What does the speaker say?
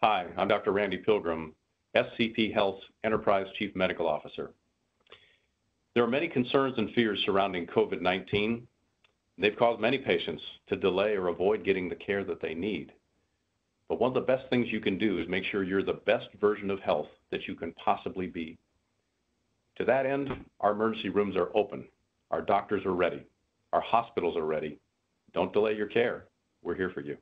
Hi, I'm Dr. Randy Pilgrim, SCP Health's Enterprise Chief Medical Officer. There are many concerns and fears surrounding COVID 19. They've caused many patients to delay or avoid getting the care that they need. But one of the best things you can do is make sure you're the best version of health that you can possibly be. To that end, our emergency rooms are open, our doctors are ready, our hospitals are ready. Don't delay your care. We're here for you.